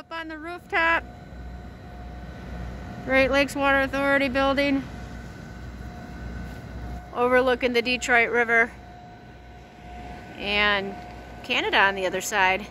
up on the rooftop. Great Lakes Water Authority building. Overlooking the Detroit River. And Canada on the other side.